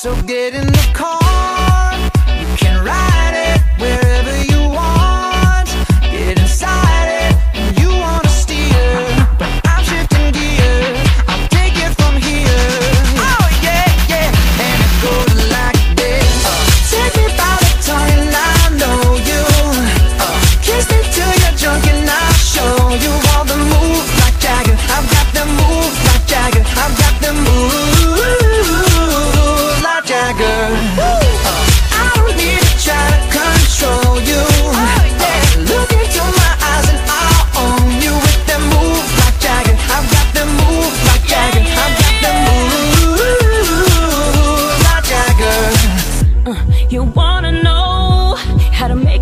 So get in the car.